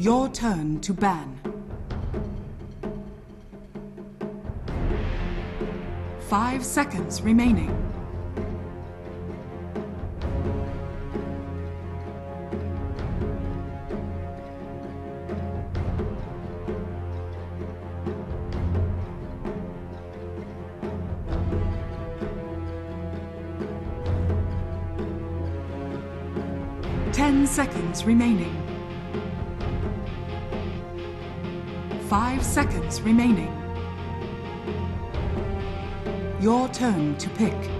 Your turn to ban. Five seconds remaining. Ten seconds remaining. Five seconds remaining. Your turn to pick.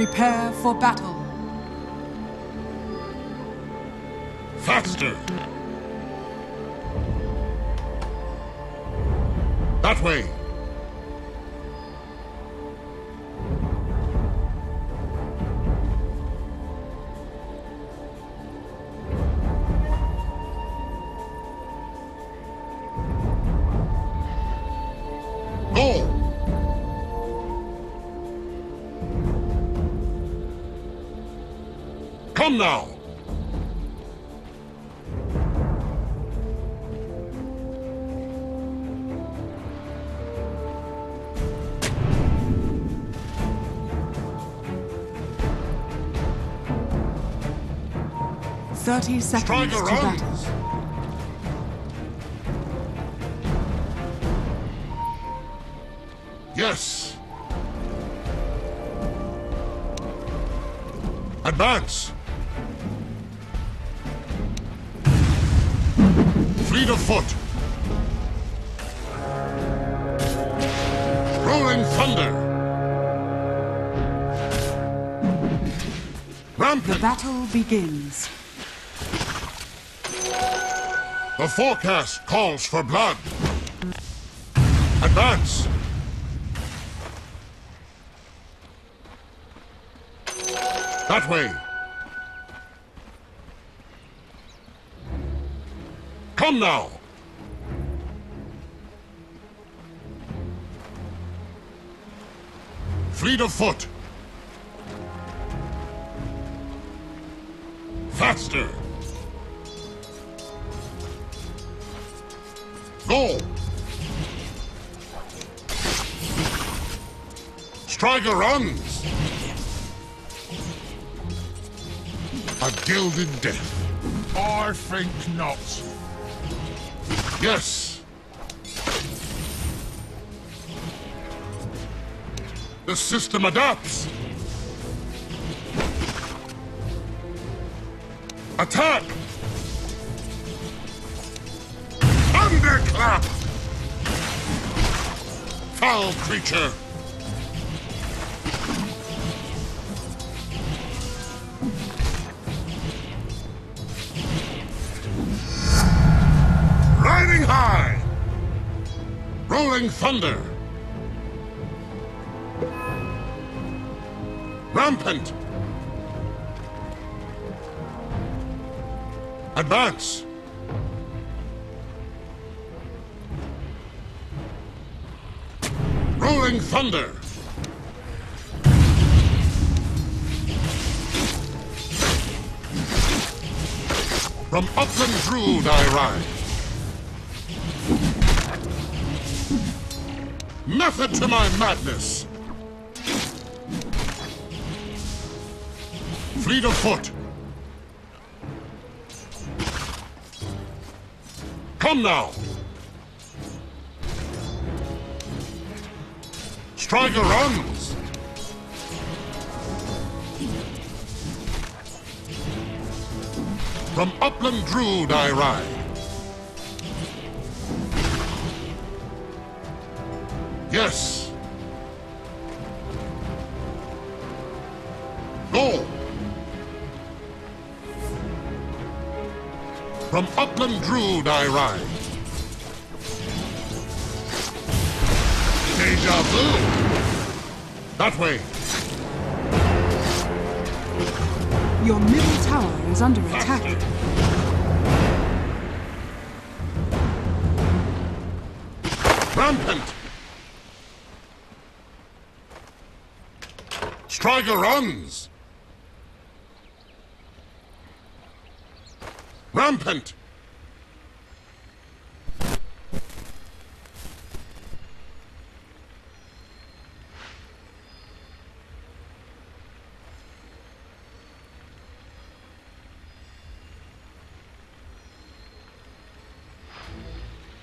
Prepare for battle. Come now! Thirty seconds to battle. Yes! Advance! Foot! Rolling thunder! The battle begins. The forecast calls for blood! Advance! That way! Come now! Fleet of foot! Faster! Go! Striker runs! A gilded death. I think not. Yes! The system adapts! Attack! Thunderclap! Foul creature! Riding high! Rolling thunder! happened? Advance! Rolling Thunder! From upland Druud I ride. Method to my madness! Fleet of foot. Come now. Striker runs. From upland Druud I ride. Yes. From upland Druud I ride. Deja vu. That way. Your middle tower is under attack. Rampant. Striker runs. Rampant.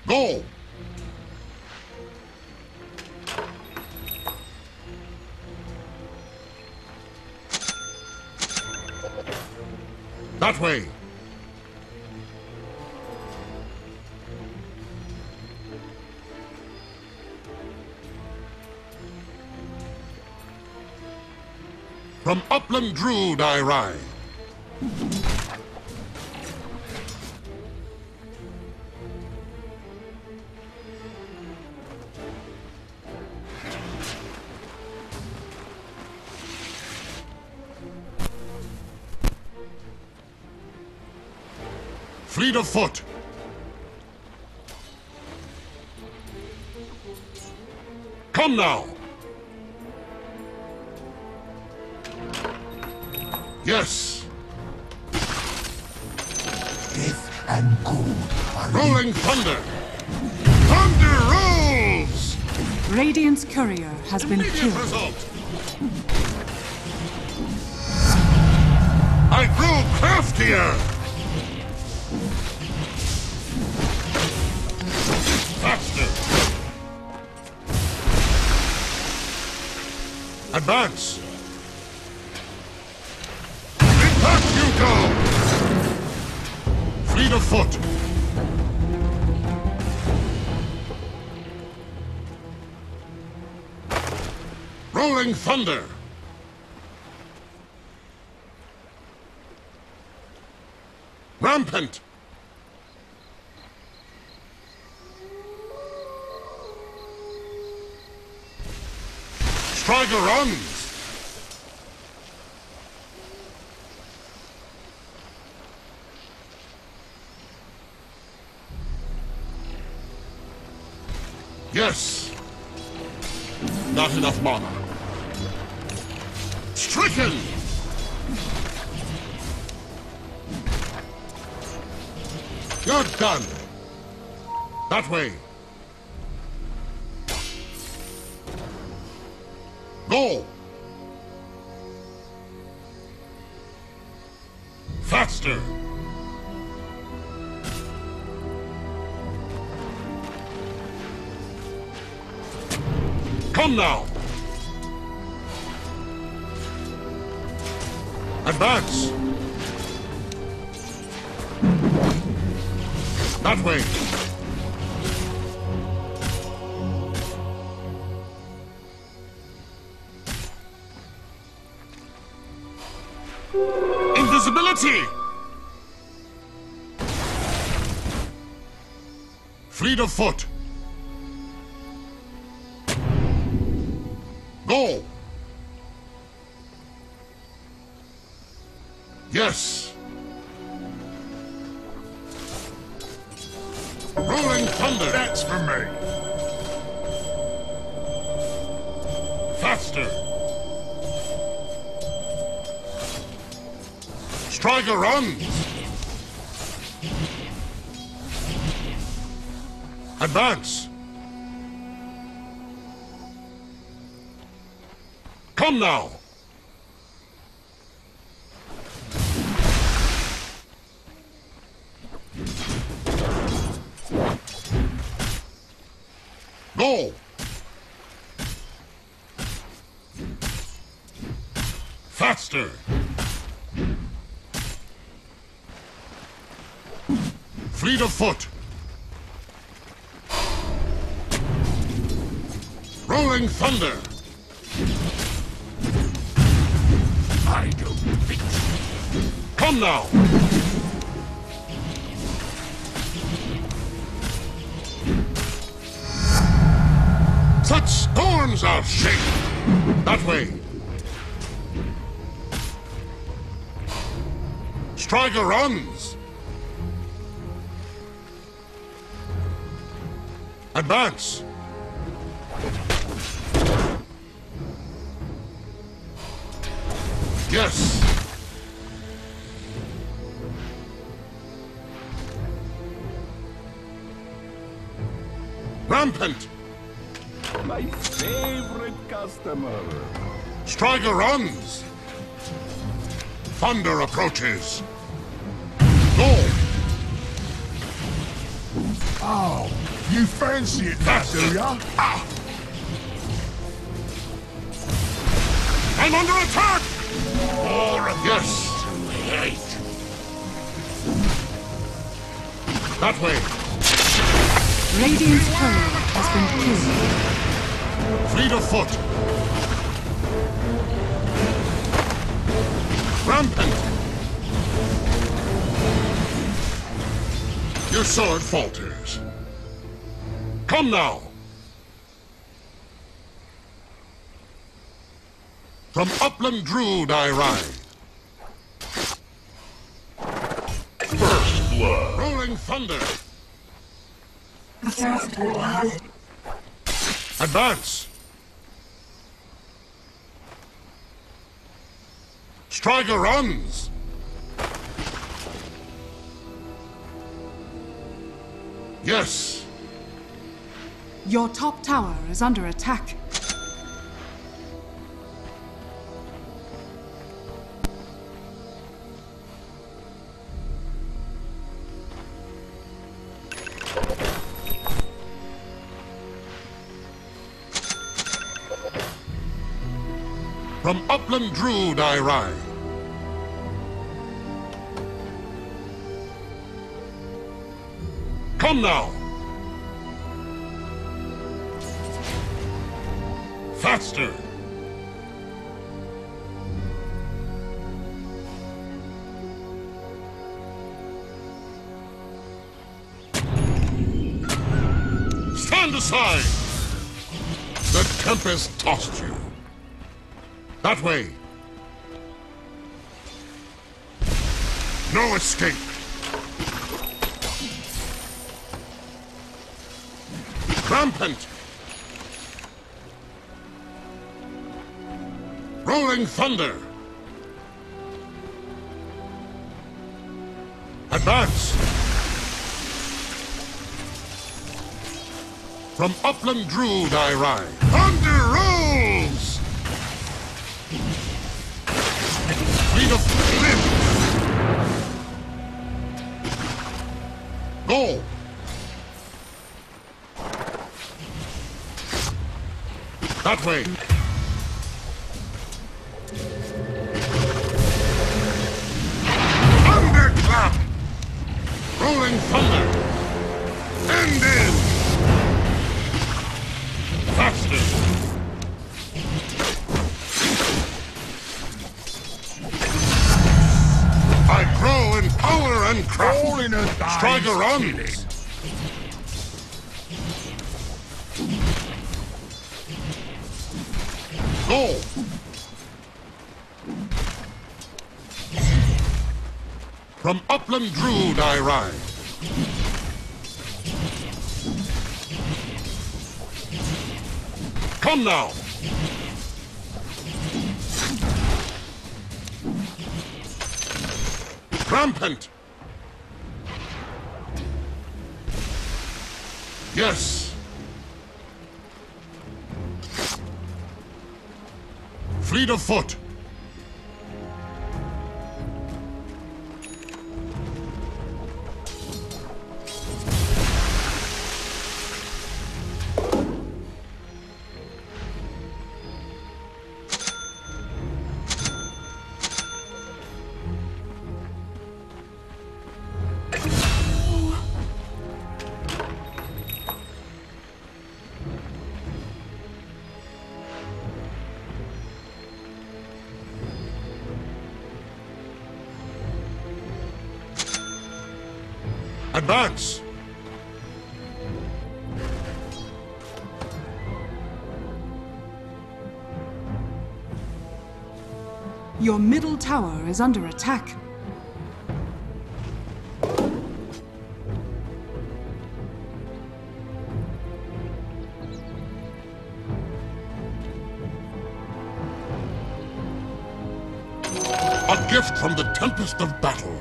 Go. That way. From upland Druud I ride. Fleet of foot. Come now. Yes. Death and good are Rolling thunder. Thunder rolls. Radiant's courier has been killed. result. I grew craftier. Faster. Advance. Foot. Rolling thunder. Rampant. Striker runs. Yes. Not enough mana. Stricken! You're done. That way. Go! Faster! Come now! Advance! That way! Invisibility! Fleet of foot! Advance! Come now! Go! Faster! Fleet of foot! Rolling thunder! I don't think Come now! Such storms are shaken! That way! Striker runs! Advance! Rampant! My favorite customer. Striker runs! Thunder approaches! Go! Oh, you fancy it, now, do ya? Ah. I'm under attack! Or yes! Hate! That way! Radiant's courier has been killed. Fleet of foot! Rampant! Your sword falters. Come now! From upland Druud I ride. First blood. Rolling thunder! Advance! Striker runs! Yes! Your top tower is under attack. From upland Druud I ride. Come now! Faster! Stand aside! The tempest tossed you. That way. No escape. Rampant. Rolling thunder. Advance. From upland Druud I ride. Thunder rolls! Go! That way! and crawliness strike a run. Go! From upland Druud I ride. Come now! Rampant! Yes! Fleet of foot! Your middle tower is under attack. A gift from the tempest of battle.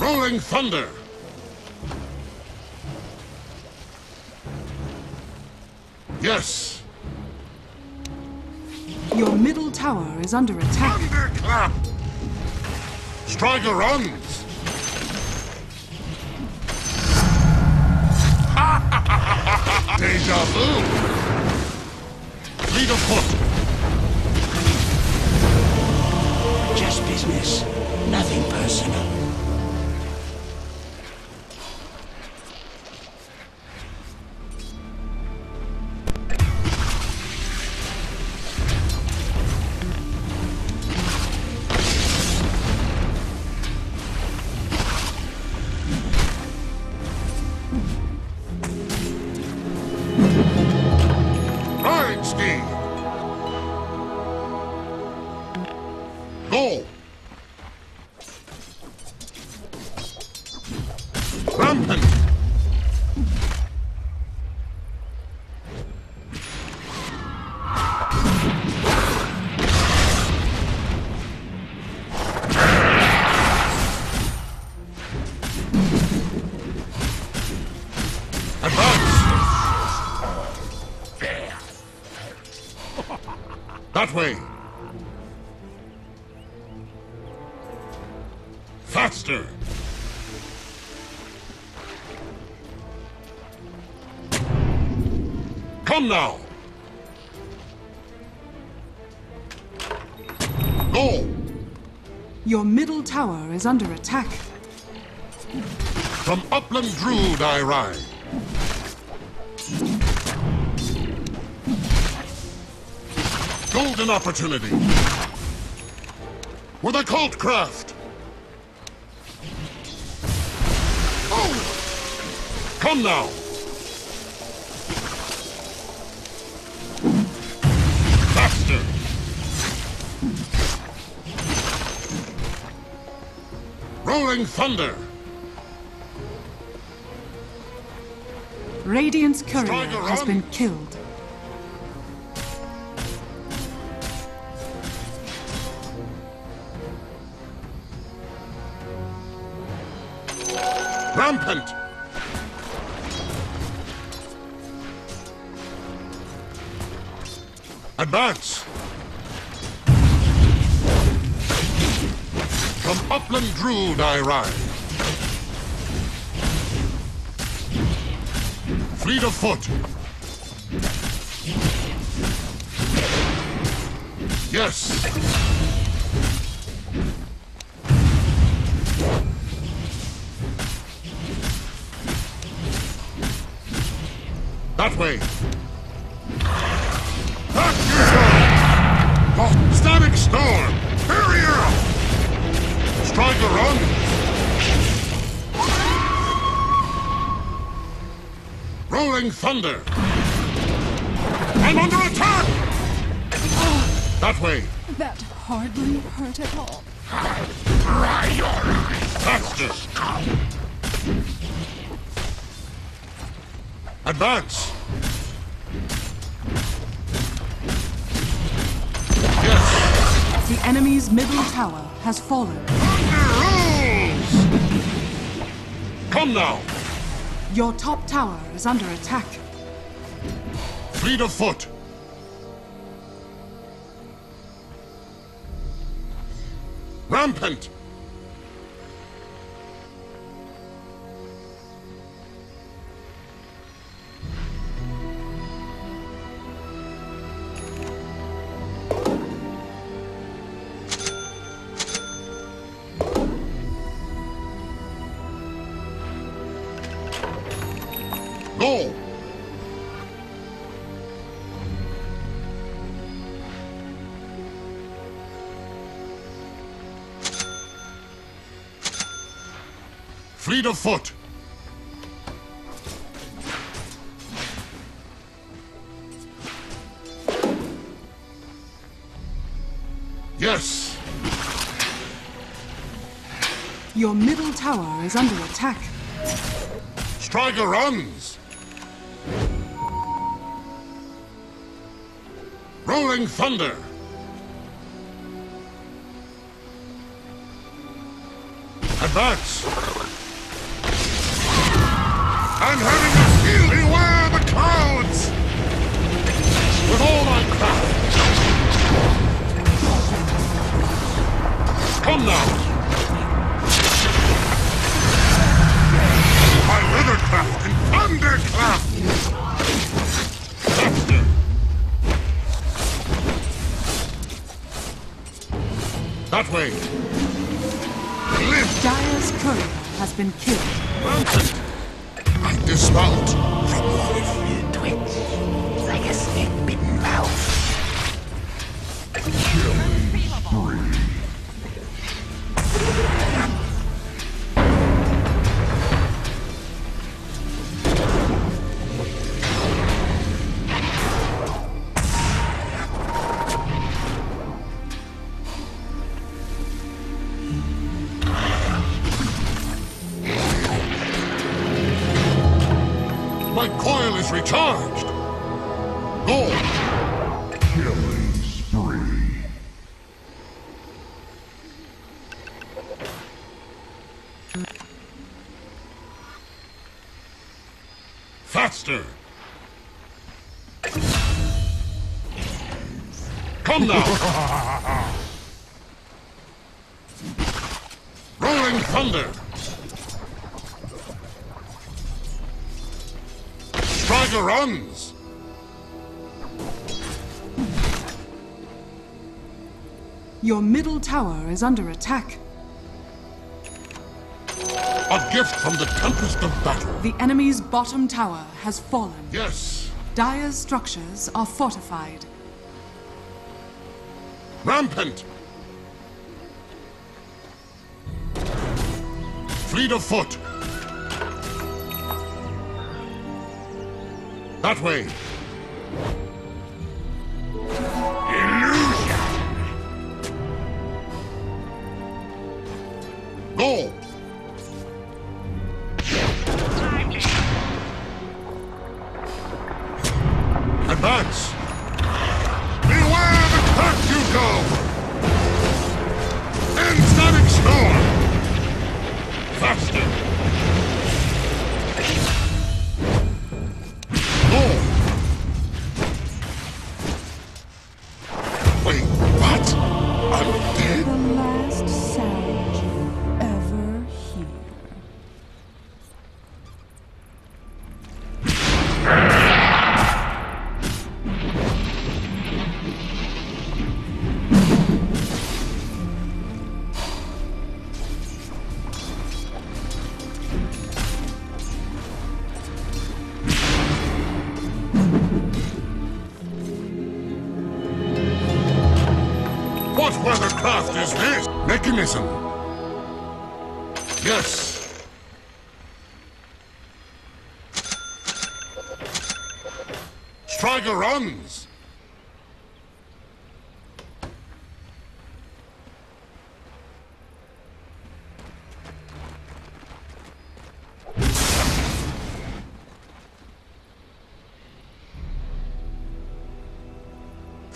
Rolling thunder. Yes. Your middle tower is under attack. Thunderclap. Striker runs. Deja vu. Fleet of foot. Just business. Nothing personal. Now. Go. Your middle tower is under attack. From upland Druud I ride. Golden opportunity. With a cult craft. Oh! Come now. Rolling thunder. Radiant's courier has been killed. Rampant. Advance. Upland Druud I ride. Fleet of foot. Yes. That way. Rolling thunder! I'm under attack! That way! That hardly hurt at all. Dry your eyes. Faster! Advance! Yes! The enemy's middle tower has fallen. Thunder rules! Come now! Your top tower is under attack. Fleet of foot! Fleet of foot! Yes! Your middle tower is under attack. Striker runs! Rolling Thunder! Advance! I'm having a field! Beware the clouds! With all my craft! Come now! My weathercraft and thundercraft! Faster! That way! Lift! Dire's courier has been killed. Mountain! I dismount! From one you twitch like a snake bitten mouth. My Your middle tower is under attack. A gift from the tempest of battle! The enemy's bottom tower has fallen. Yes! Dire's structures are fortified. Rampant! Fleet of foot! That way!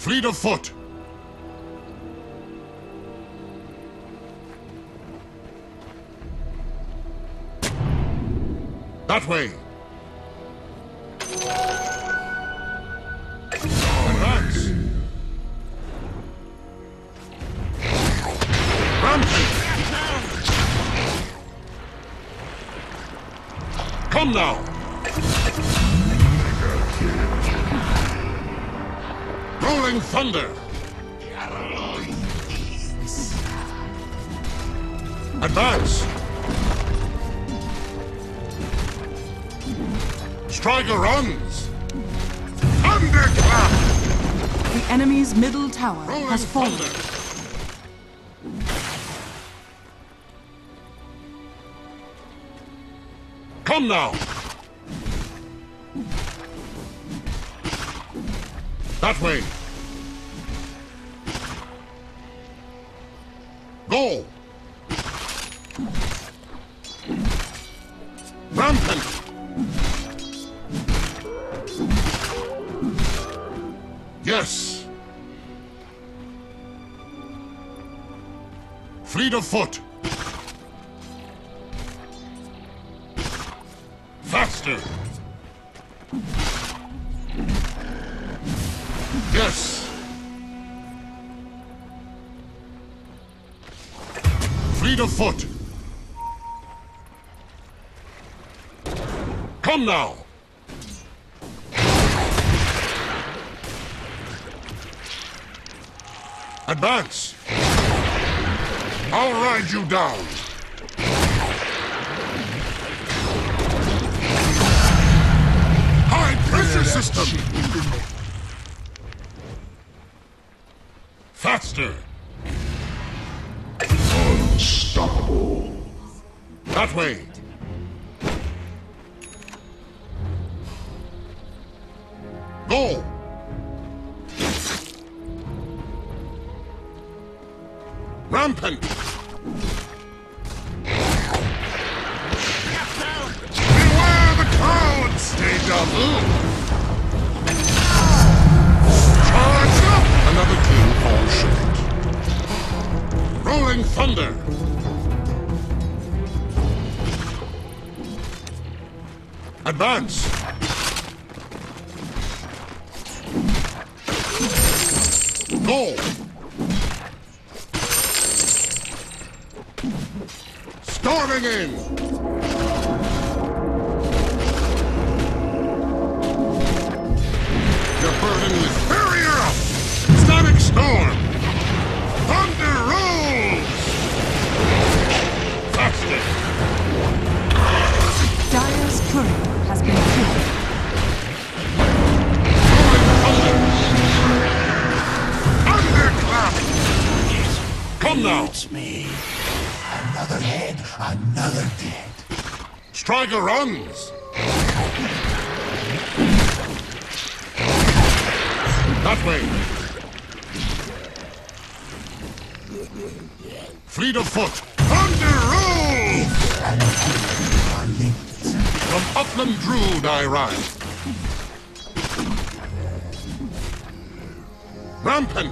fleet of foot. That way. Advance. Come now. Thunder. Advance. Striker runs. Thunderclap. The enemy's middle tower Rolling has fallen. thunder. Come now. That way. Fleet of foot. Faster. Yes. Fleet of foot. Come now. Advance. I'll ride you down. High pressure system. Faster. Unstoppable. That way. Go. Storming in. Come now! Me. Another head, another dead. Striker runs! That way! Fleet of foot! Thunder rolls! From Upland Druud I ride. Rampant!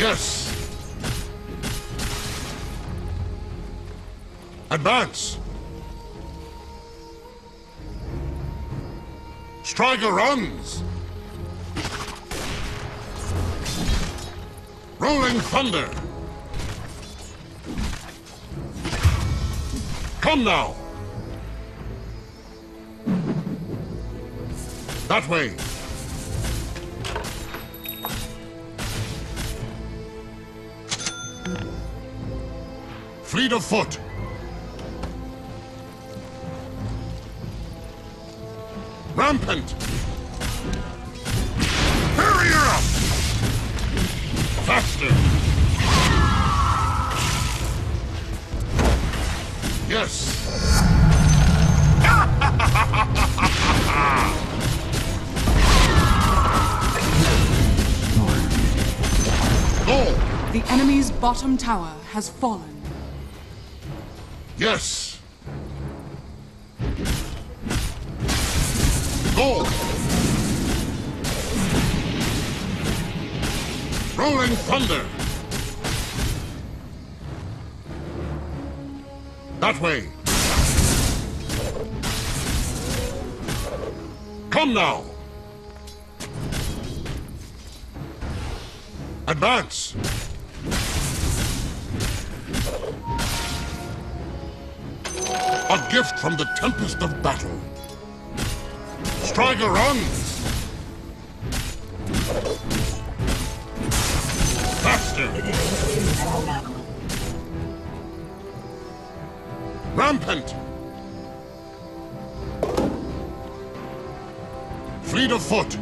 Yes! Advance! Striker runs! Rolling thunder! Come now! That way! Fleet of foot! Rampant! Barrier up! Faster! Yes! Go! The enemy's bottom tower has fallen. Yes! Go! Rolling thunder! That way. Come now. Advance. A gift from the tempest of battle. Striker runs. Faster. Rampant. Fleet of foot.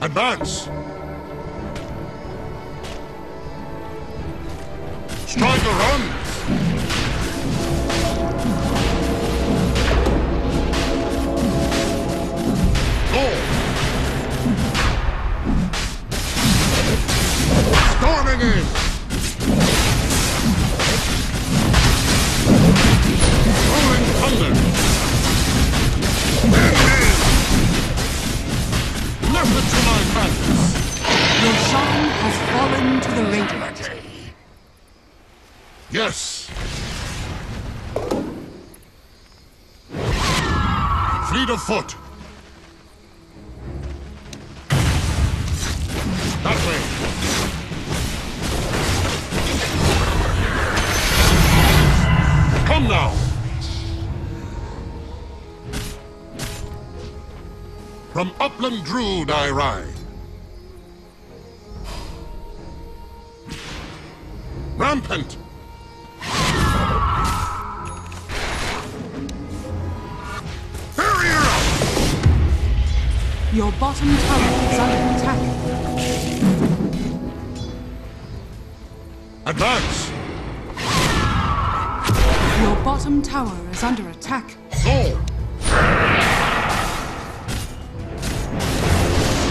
Advance. Go. Storming in. Rolling thunder. To my madness. Roshan has fallen to the Radiant. Yes. Fleet of foot. That way. Come now. From upland Druud I ride. Rampant. Advance! Your bottom tower is under attack. Go!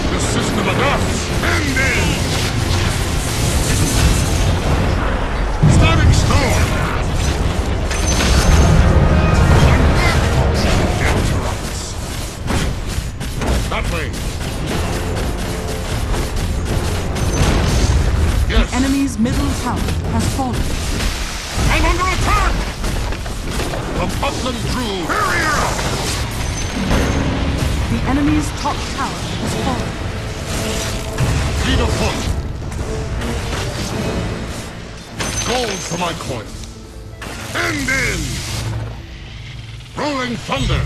The system adapts! End in! Static storm! Tower has fallen. I'm under attack! From upland Druud! Barrier up! The enemy's top tower has fallen. Fleet of foot. Gold for my coin. End in. Rolling thunder.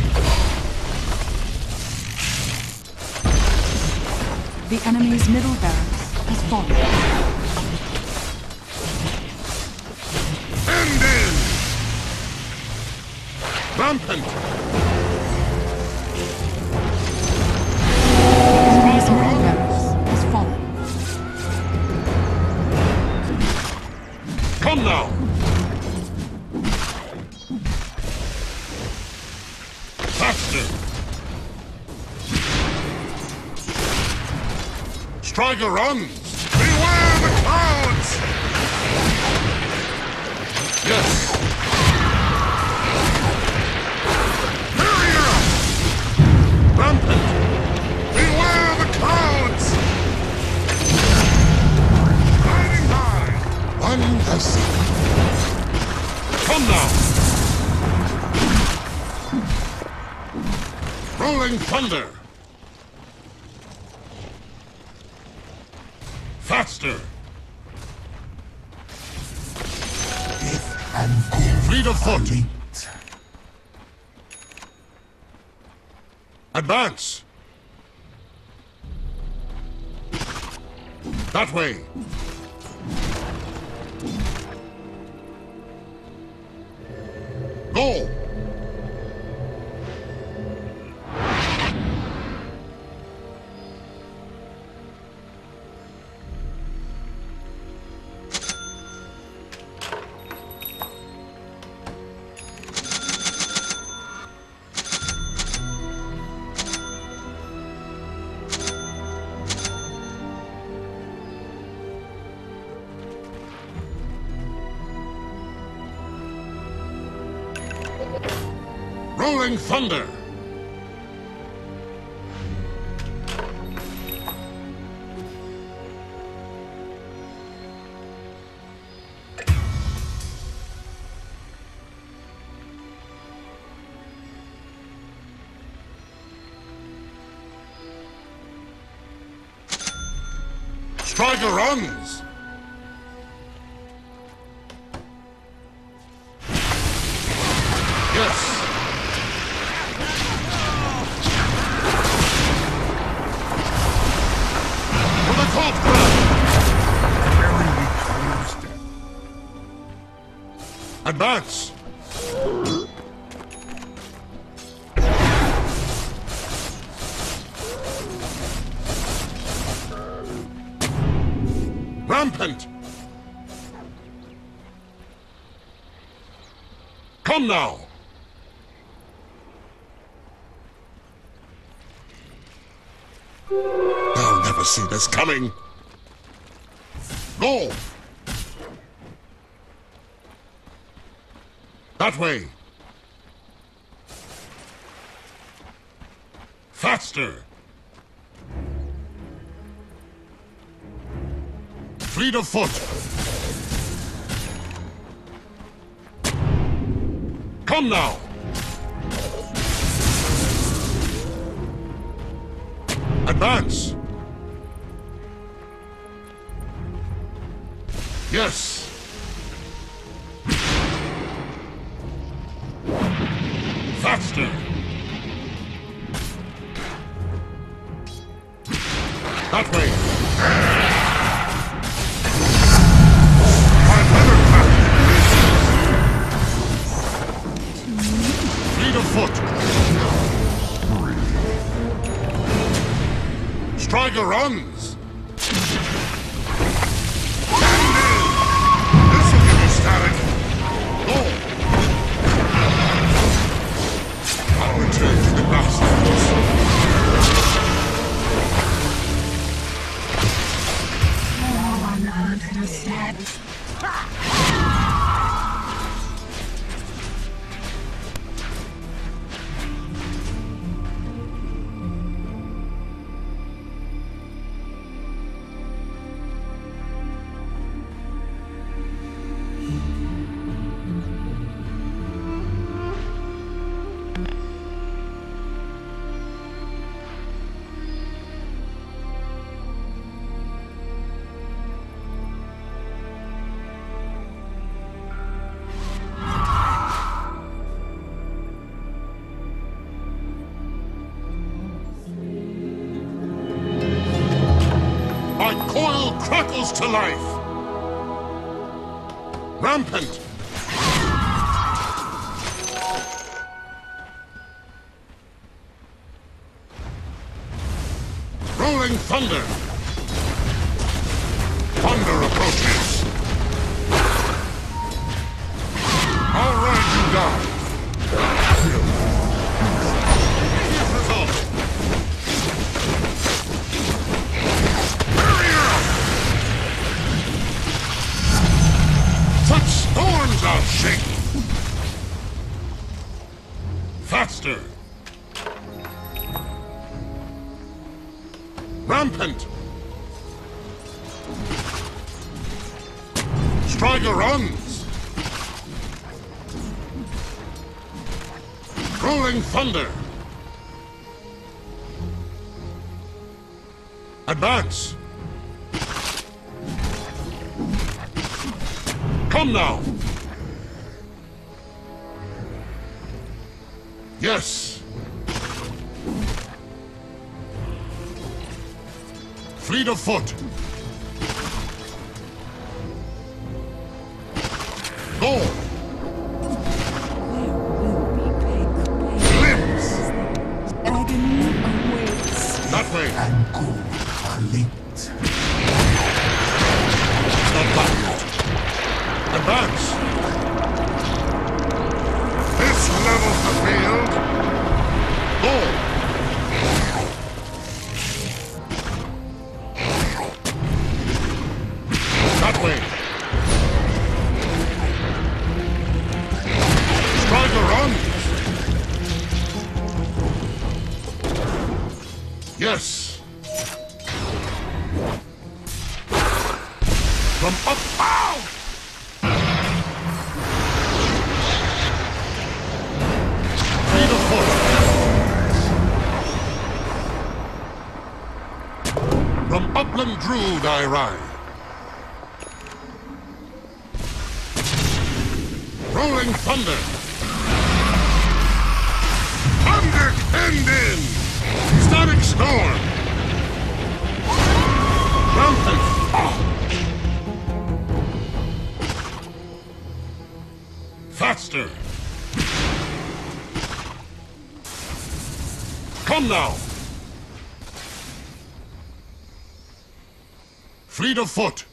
The enemy's middle barracks has fallen. Rampant. Enemy's middle fallen. Come now. Faster. Striker runs. Beware the clouds. Yes. Rampant. Beware the clouds. Riding high. One has. Come now. Rolling thunder. Faster. And gold Fleet of are foot. linked. Advance. That way. Go. thunder! Striker runs! is coming. Go! That way! Faster! Fleet of foot! Come now! Advance! Yes! Faster! That way! Lead a foot! Striker, run! crackles to life! Rampant! Rolling Thunder! 坚固而灵。Of foot!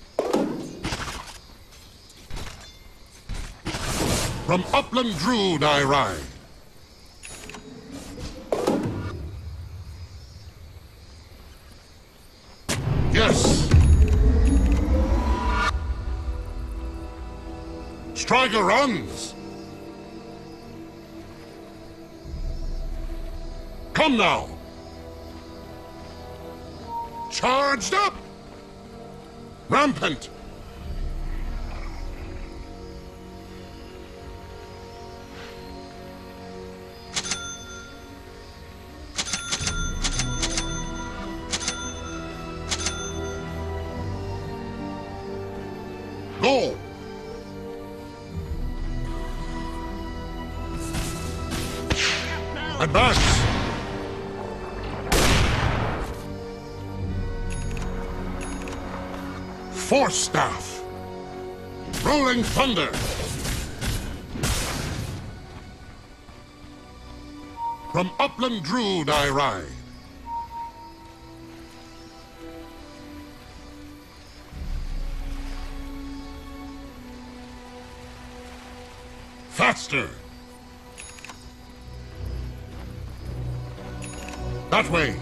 From upland Druud I ride. Yes! Striker runs! Come now! Charged up! Rampant! Staff! Rolling thunder! From upland Druud I ride. Faster! That way!